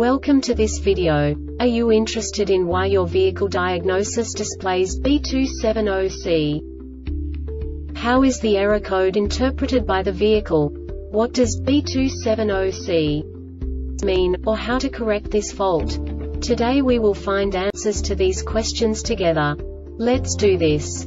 Welcome to this video. Are you interested in why your vehicle diagnosis displays B270C? How is the error code interpreted by the vehicle? What does B270C mean, or how to correct this fault? Today we will find answers to these questions together. Let's do this.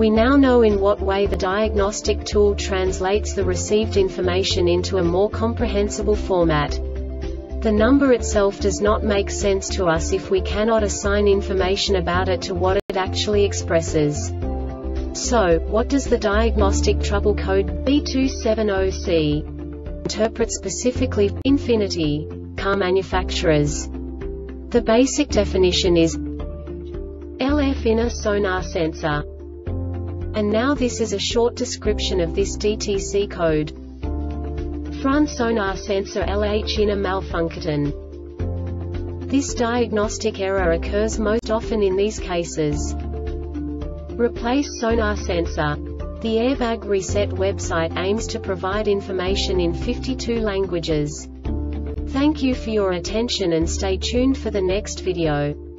We now know in what way the diagnostic tool translates the received information into a more comprehensible format. The number itself does not make sense to us if we cannot assign information about it to what it actually expresses. So, what does the diagnostic trouble code B270C interpret specifically Infiniti car manufacturers? The basic definition is LF inner sonar sensor. And now this is a short description of this DTC code. Front sonar sensor LH inner malfunction. This diagnostic error occurs most often in these cases. Replace sonar sensor. The Airbag Reset website aims to provide information in 52 languages. Thank you for your attention and stay tuned for the next video.